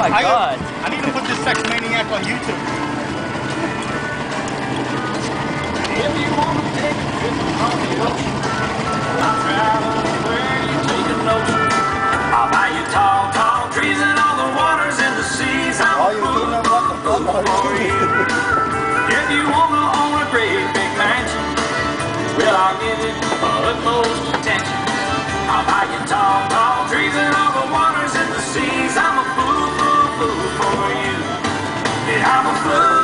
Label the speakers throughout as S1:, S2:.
S1: my
S2: I,
S1: god.
S2: I need to put this sex maniac on YouTube.
S3: If you want to take a trip on the ocean, I'll travel where you take a notion. I'll buy you tall, tall trees and all the waters and the seas. I'm
S2: All you're doing is what the fuck are
S3: for
S2: you
S3: you. If you want to own a great big mansion, well, I'll give it utmost I'm a fool,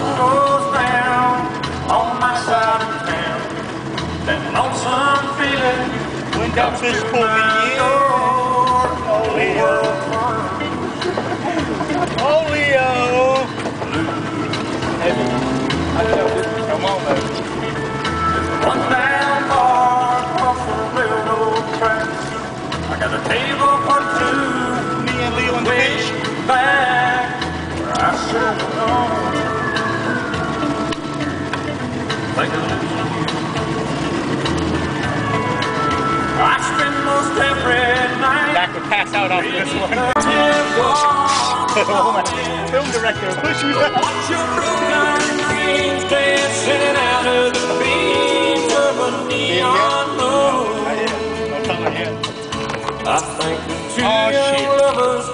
S3: sun goes down on my side of town, that lonesome feeling
S2: When that fish pull me in.
S3: Oh,
S2: Leo. Oh, Leo. Come on, baby.
S3: One down bar across the railroad tracks. I got a table for two.
S2: Me and Leo and the fish.
S3: back where I should have night.
S2: Back would pass out off this one. oh my film director, push me back.
S3: Watch your broken out of the beams of a.
S2: I did. No telling.
S3: I think the two
S2: Oh,
S3: young
S2: shit.
S3: lovers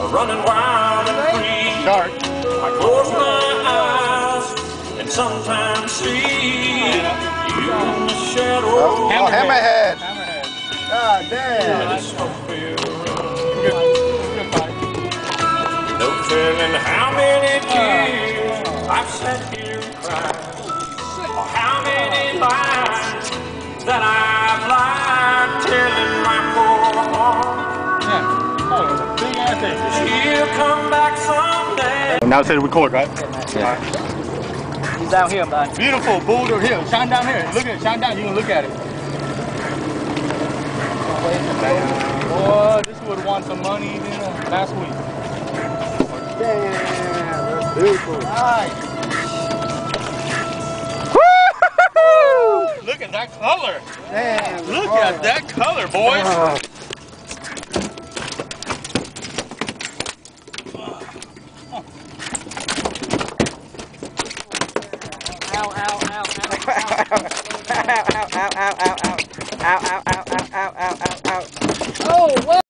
S3: are running wild and free.
S2: Shark.
S3: I close my eyes and sometimes see you in the shadow.
S4: Oh, hammerhead.
S2: Hammerhead.
S4: God damn.
S3: I've sat here and cried, or how many lies that I've lied, telling my poor heart
S2: Yeah. Oh, it's a big ass thing.
S3: she'll come back someday.
S2: Now it says record, right?
S1: He's down here, man.
S2: Beautiful boulder here. Shine down here. Look at it. Shine down. You can look at it. Boy, this would want some money than last week.
S4: Damn, that's beautiful.
S2: Nice. That color.
S4: Damn.
S2: Look at that color, boys.
S4: Oh,
S1: Ow, ow, ow, ow, ow.
S4: ow, ow, ow, ow, ow,